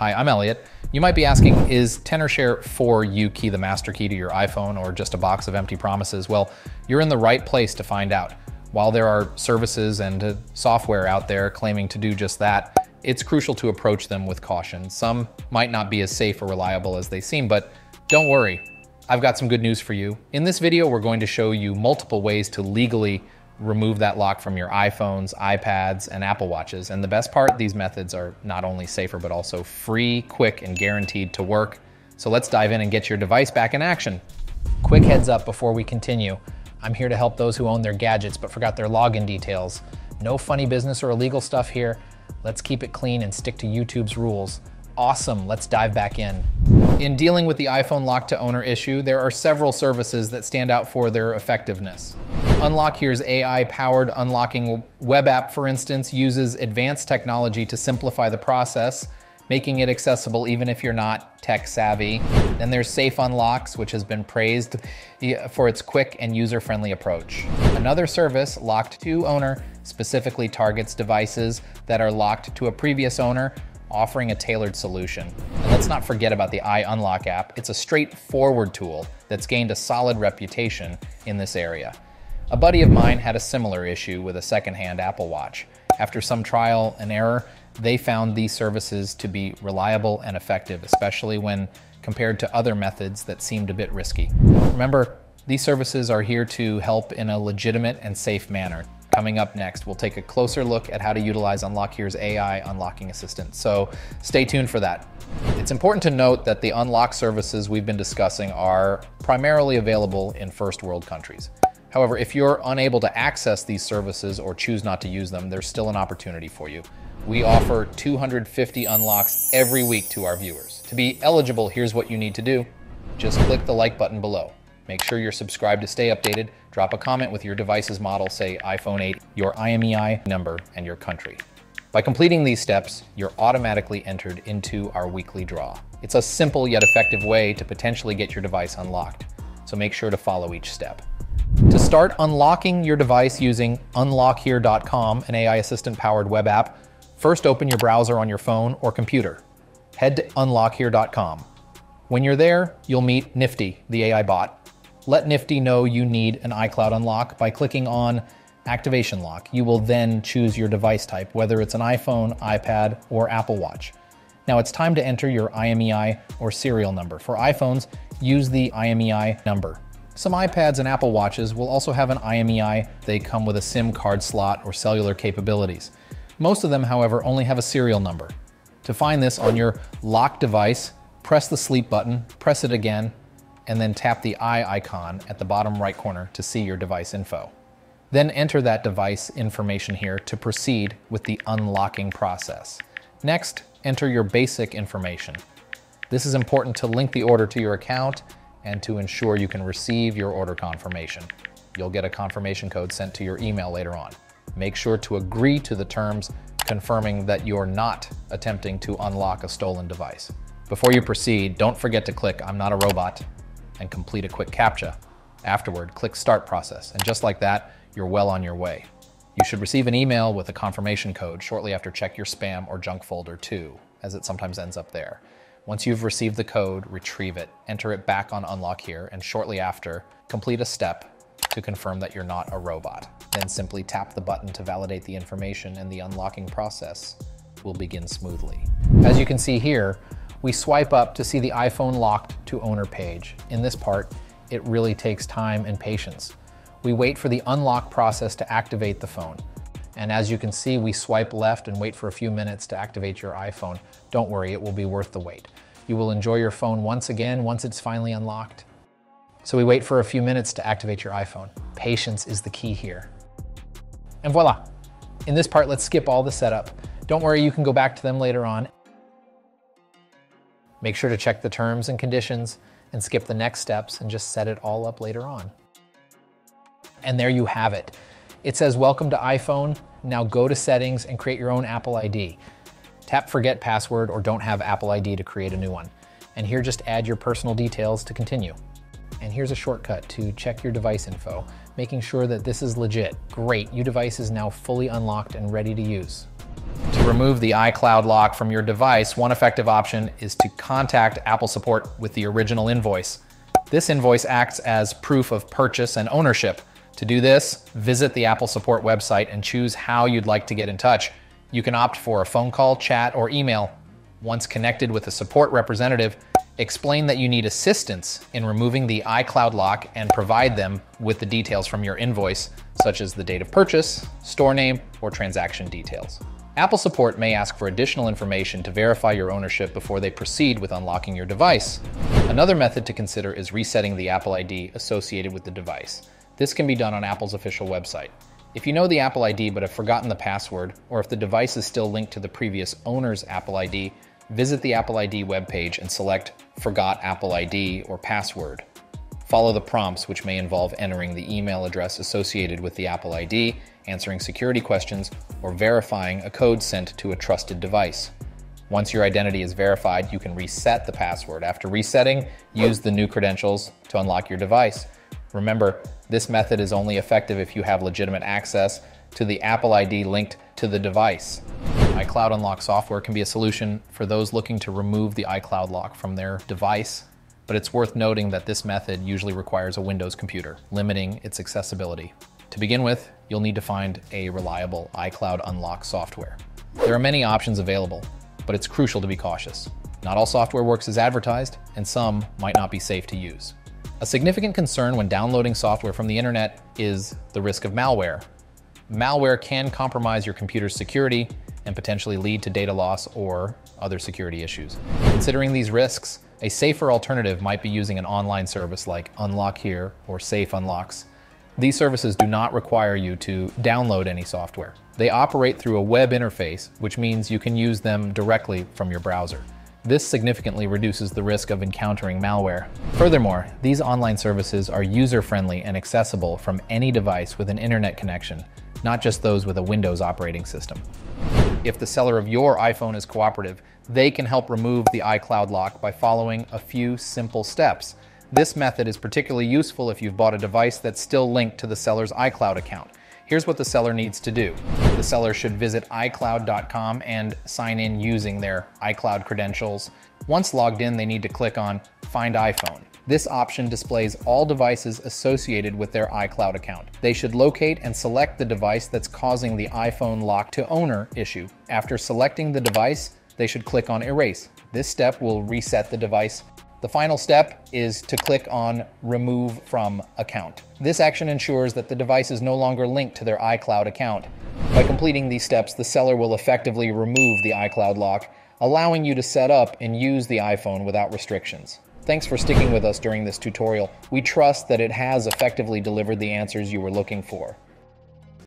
Hi, I'm Elliot. You might be asking, is TenorShare 4uKey the master key to your iPhone or just a box of empty promises? Well, you're in the right place to find out. While there are services and uh, software out there claiming to do just that, it's crucial to approach them with caution. Some might not be as safe or reliable as they seem, but don't worry. I've got some good news for you. In this video, we're going to show you multiple ways to legally remove that lock from your iPhones, iPads, and Apple Watches. And the best part, these methods are not only safer, but also free, quick, and guaranteed to work. So let's dive in and get your device back in action. Quick heads up before we continue. I'm here to help those who own their gadgets but forgot their login details. No funny business or illegal stuff here. Let's keep it clean and stick to YouTube's rules. Awesome, let's dive back in. In dealing with the iPhone lock to owner issue, there are several services that stand out for their effectiveness. Unlock Here's AI powered unlocking web app, for instance, uses advanced technology to simplify the process, making it accessible even if you're not tech savvy. Then there's Safe Unlocks, which has been praised for its quick and user friendly approach. Another service, Locked to Owner, specifically targets devices that are locked to a previous owner offering a tailored solution. And let's not forget about the iUnlock app. It's a straightforward tool that's gained a solid reputation in this area. A buddy of mine had a similar issue with a secondhand Apple Watch. After some trial and error, they found these services to be reliable and effective, especially when compared to other methods that seemed a bit risky. Remember, these services are here to help in a legitimate and safe manner. Coming up next, we'll take a closer look at how to utilize Unlock Here's AI unlocking assistant. So stay tuned for that. It's important to note that the unlock services we've been discussing are primarily available in first world countries. However, if you're unable to access these services or choose not to use them, there's still an opportunity for you. We offer 250 unlocks every week to our viewers. To be eligible, here's what you need to do. Just click the like button below. Make sure you're subscribed to stay updated. Drop a comment with your device's model, say iPhone 8, your IMEI number, and your country. By completing these steps, you're automatically entered into our weekly draw. It's a simple yet effective way to potentially get your device unlocked, so make sure to follow each step. To start unlocking your device using unlockhere.com, an AI assistant powered web app, first open your browser on your phone or computer. Head to unlockhere.com. When you're there, you'll meet Nifty, the AI bot, let Nifty know you need an iCloud unlock by clicking on Activation Lock. You will then choose your device type, whether it's an iPhone, iPad, or Apple Watch. Now it's time to enter your IMEI or serial number. For iPhones, use the IMEI number. Some iPads and Apple Watches will also have an IMEI. They come with a SIM card slot or cellular capabilities. Most of them, however, only have a serial number. To find this on your locked device, press the sleep button, press it again, and then tap the eye icon at the bottom right corner to see your device info. Then enter that device information here to proceed with the unlocking process. Next, enter your basic information. This is important to link the order to your account and to ensure you can receive your order confirmation. You'll get a confirmation code sent to your email later on. Make sure to agree to the terms confirming that you're not attempting to unlock a stolen device. Before you proceed, don't forget to click I'm not a robot and complete a quick CAPTCHA. Afterward, click Start Process, and just like that, you're well on your way. You should receive an email with a confirmation code shortly after check your spam or junk folder too, as it sometimes ends up there. Once you've received the code, retrieve it, enter it back on Unlock Here, and shortly after, complete a step to confirm that you're not a robot. Then simply tap the button to validate the information and the unlocking process will begin smoothly. As you can see here, we swipe up to see the iPhone locked to owner page. In this part, it really takes time and patience. We wait for the unlock process to activate the phone. And as you can see, we swipe left and wait for a few minutes to activate your iPhone. Don't worry, it will be worth the wait. You will enjoy your phone once again once it's finally unlocked. So we wait for a few minutes to activate your iPhone. Patience is the key here. And voila. In this part, let's skip all the setup. Don't worry, you can go back to them later on. Make sure to check the terms and conditions and skip the next steps and just set it all up later on. And there you have it. It says welcome to iPhone. Now go to settings and create your own Apple ID. Tap forget password or don't have Apple ID to create a new one. And here just add your personal details to continue. And here's a shortcut to check your device info, making sure that this is legit. Great, your device is now fully unlocked and ready to use. To remove the iCloud lock from your device, one effective option is to contact Apple support with the original invoice. This invoice acts as proof of purchase and ownership. To do this, visit the Apple support website and choose how you'd like to get in touch. You can opt for a phone call, chat, or email. Once connected with a support representative, explain that you need assistance in removing the iCloud lock and provide them with the details from your invoice, such as the date of purchase, store name, or transaction details. Apple support may ask for additional information to verify your ownership before they proceed with unlocking your device. Another method to consider is resetting the Apple ID associated with the device. This can be done on Apple's official website. If you know the Apple ID but have forgotten the password, or if the device is still linked to the previous owner's Apple ID, visit the Apple ID webpage and select Forgot Apple ID or Password. Follow the prompts, which may involve entering the email address associated with the Apple ID, answering security questions, or verifying a code sent to a trusted device. Once your identity is verified, you can reset the password. After resetting, use the new credentials to unlock your device. Remember, this method is only effective if you have legitimate access to the Apple ID linked to the device iCloud Unlock software can be a solution for those looking to remove the iCloud lock from their device, but it's worth noting that this method usually requires a Windows computer, limiting its accessibility. To begin with, you'll need to find a reliable iCloud Unlock software. There are many options available, but it's crucial to be cautious. Not all software works as advertised, and some might not be safe to use. A significant concern when downloading software from the internet is the risk of malware. Malware can compromise your computer's security and potentially lead to data loss or other security issues. Considering these risks, a safer alternative might be using an online service like Unlock Here or Safe Unlocks. These services do not require you to download any software. They operate through a web interface, which means you can use them directly from your browser. This significantly reduces the risk of encountering malware. Furthermore, these online services are user-friendly and accessible from any device with an internet connection, not just those with a Windows operating system. If the seller of your iPhone is cooperative, they can help remove the iCloud lock by following a few simple steps. This method is particularly useful if you've bought a device that's still linked to the seller's iCloud account. Here's what the seller needs to do. The seller should visit iCloud.com and sign in using their iCloud credentials. Once logged in, they need to click on Find iPhone. This option displays all devices associated with their iCloud account. They should locate and select the device that's causing the iPhone lock to owner issue. After selecting the device, they should click on Erase. This step will reset the device. The final step is to click on Remove from Account. This action ensures that the device is no longer linked to their iCloud account. By completing these steps, the seller will effectively remove the iCloud lock, allowing you to set up and use the iPhone without restrictions. Thanks for sticking with us during this tutorial. We trust that it has effectively delivered the answers you were looking for.